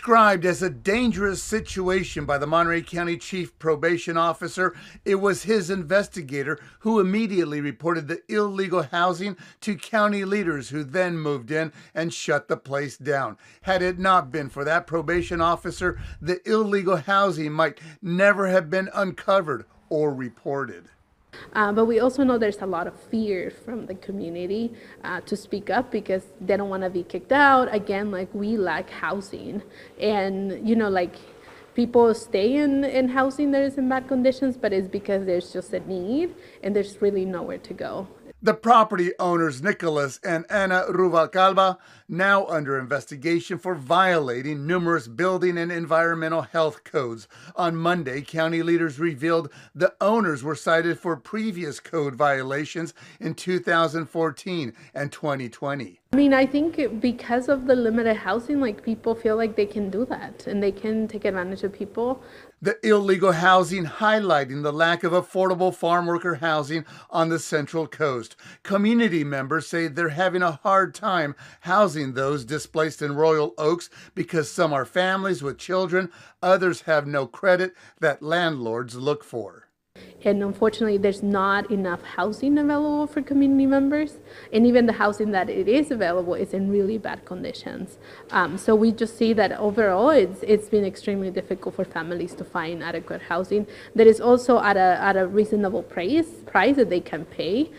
Described as a dangerous situation by the Monterey County Chief Probation Officer, it was his investigator who immediately reported the illegal housing to county leaders who then moved in and shut the place down. Had it not been for that probation officer, the illegal housing might never have been uncovered or reported. Uh, but we also know there's a lot of fear from the community uh, to speak up because they don't want to be kicked out. Again, like we lack housing, and you know, like people stay in, in housing that is in bad conditions, but it's because there's just a need and there's really nowhere to go. The property owners, Nicholas and Anna Ruvalcaba, now under investigation for violating numerous building and environmental health codes. On Monday, county leaders revealed the owners were cited for previous code violations in 2014 and 2020. I mean, I think because of the limited housing, like people feel like they can do that and they can take advantage of people. The illegal housing highlighting the lack of affordable farm worker housing on the Central Coast. Community members say they're having a hard time housing those displaced in Royal Oaks because some are families with children, others have no credit that landlords look for. And unfortunately, there's not enough housing available for community members. And even the housing that it is available is in really bad conditions. Um, so we just see that overall, it's, it's been extremely difficult for families to find adequate housing that is also at a, at a reasonable price, price that they can pay.